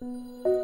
Música